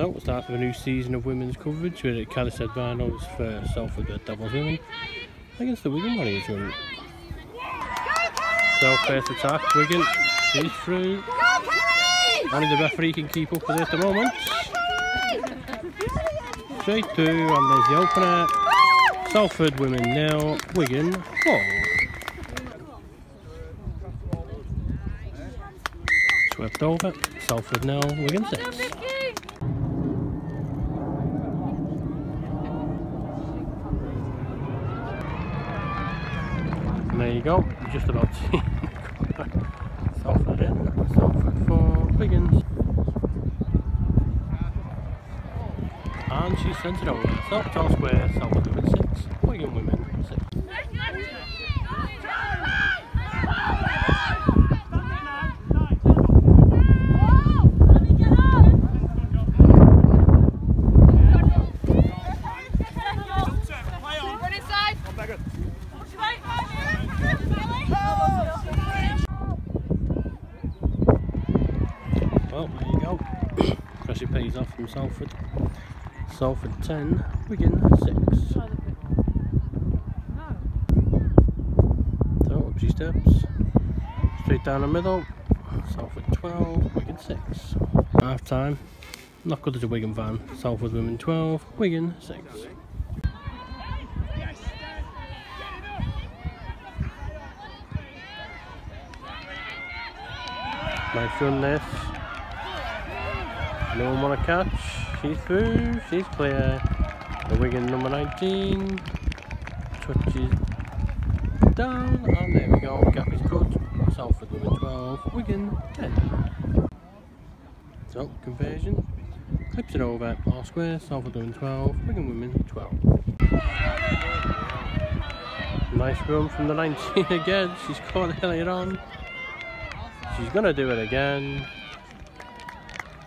So, we start of a new season of women's coverage with Callis Vinyls for Salford Red Devils women against the Wigan Warriors women. So, first attack, Wigan, she's through. Only the referee can keep up with it at the moment. Straight through, and there's the opener. Salford women now, Wigan 4. Swept over, Salford nil, Wigan 6. There you go, just about Salford in, Salford 4, Wiggins. And she sent it over. So, Town Square, Salford women 6, Wigan women 6. Well, there you go. Pressure pays off from Salford. Salford 10, Wigan 6. So up she steps. Straight down the middle. Salford 12, Wigan 6. Half time. Not good as a Wigan fan. Salford women 12, Wigan 6. Nice run this. No one want to catch. She's through. She's clear. The Wigan number 19 touches down, and there we go. Gap is good. Salford number 12. Wigan 10. So conversion. Clips it over. R square. Salford women 12. Wigan women 12. Nice run from the 19 again. She's caught earlier on. She's going to do it again.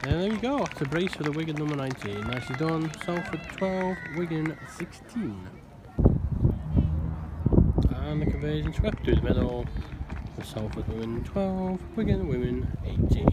And there we go. It's a brace for the Wigan number 19. Nicely done. Salford 12, Wigan 16. And the conversion swept through the middle. The Salford women 12, Wigan women 18.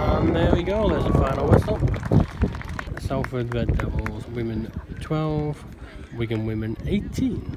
And there we go, there's the final whistle. Salford Red Devils women 12, Wigan women 18.